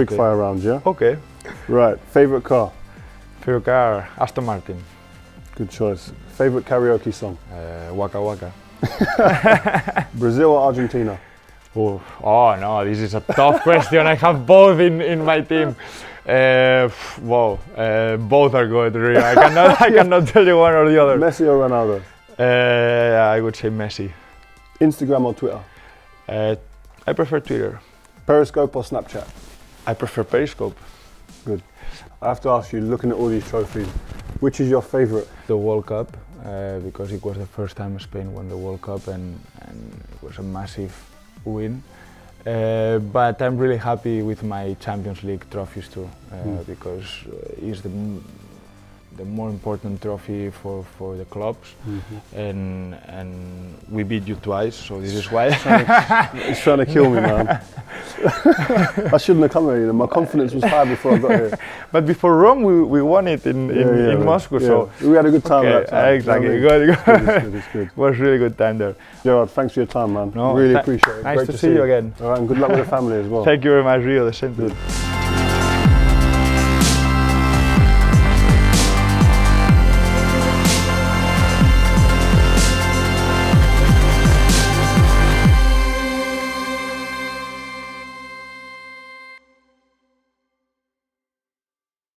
quick Okay. fire round, yeah? Okay. Right. Favorite car? Favorite car, Aston Martin. Good choice. Favorite karaoke song? Uh, waka Waka. Brazil or Argentina? Oh, oh no, this is a tough question. I have both in, in my team. Uh, wow, uh, both are good. Really. I cannot I cannot tell you one or the other. Messi or Ronaldo? Uh, I would say Messi. Instagram or Twitter? Uh, I prefer Twitter. Periscope or Snapchat? I prefer Periscope. Good. I have to ask you, looking at all these trophies, which is your favorite? The World Cup uh, because it was the first time Spain won the World Cup and, and it was a massive win. Uh, but I'm really happy with my Champions League trophies too uh, Mm. because uh, it's the, m- the more important trophy for, for the clubs and and we beat you twice so this is why it's trying to kill me, man. I shouldn't have come here. You know, my confidence was high before I got here. but before Rome we, we won it in, in, Yeah, yeah, in. Moscow so we had a good time. okay, time, exactly I mean? good, good. It's good, it's good, it's good. it was really good time there Gerard, thanks for your time, man. No, really appreciate it. nice Great to see you again All right, and good luck with the family as well. thank you very much Rio the same.